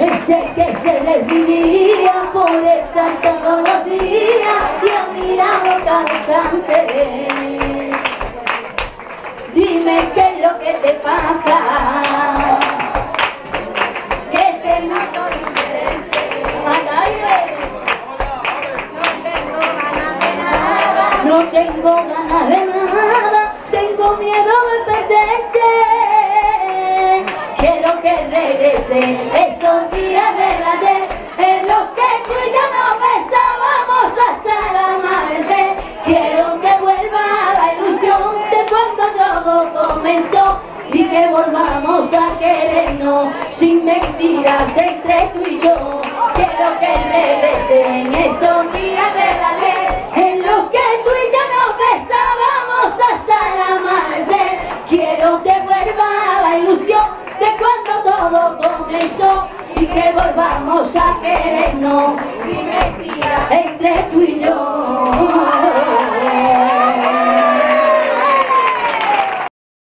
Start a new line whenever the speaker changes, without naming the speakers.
Dice que se les vivía por estar todos los días y a mi lado cada instante. Dime qué es lo que te pasa. Que te noto diferente. No tengo ganas de nada, tengo miedo de perderte. Quiero que regrese vuelva la ilusión de cuando todo comenzó y que volvamos a querernos sin mentiras entre tú y yo. Quiero que regresen esos días del ayer en los que tú y yo nos besábamos hasta el amanecer. Quiero que vuelva la ilusión de cuando todo comenzó y que volvamos a querernos sin mentiras entre tú y yo.